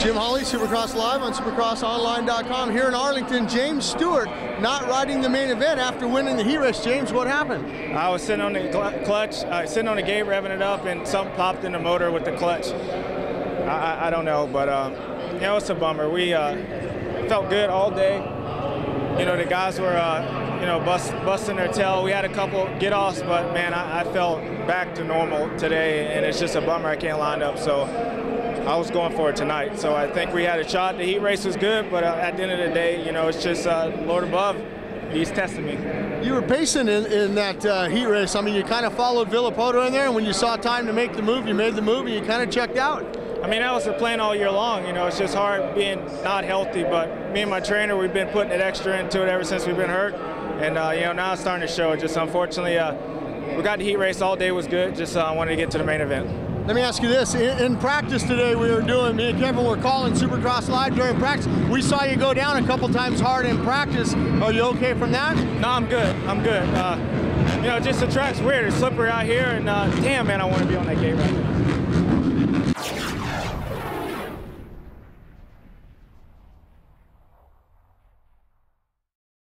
Jim Holley, Supercross Live on supercrossonline.com. Here in Arlington, James Stewart not riding the main event after winning the heat race. James, what happened? I was sitting on the clutch, uh, sitting on the gate, revving it up, and something popped in the motor with the clutch. I, I, I don't know, but um, you know, it's a bummer. We uh, felt good all day. You know, the guys were, uh, you know, bust, busting their tail. We had a couple get-offs, but man, I, I felt back to normal today, and it's just a bummer I can't line up. So I was going for it tonight. So I think we had a shot. The heat race was good, but uh, at the end of the day, you know, it's just uh, Lord above. He's testing me. You were pacing in, in that uh, heat race. I mean, you kind of followed Villopoto in there, and when you saw time to make the move, you made the move, and you kind of checked out. I mean, that was the plan all year long. You know, it's just hard being not healthy, but me and my trainer, we've been putting it extra into it ever since we've been hurt. And, uh, you know, now it's starting to show. Just unfortunately, uh, we got the heat race all day was good. Just uh, wanted to get to the main event. Let me ask you this. In, in, practice today, we were doing, me and Kevin were calling Supercross Live during practice. We saw you go down a couple times hard in practice. Are you okay from that? No, I'm good. I'm good. Uh, you know, just the track's weird. It's slippery out here, and uh, damn, man, I want to be on that gate right now.